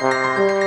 Música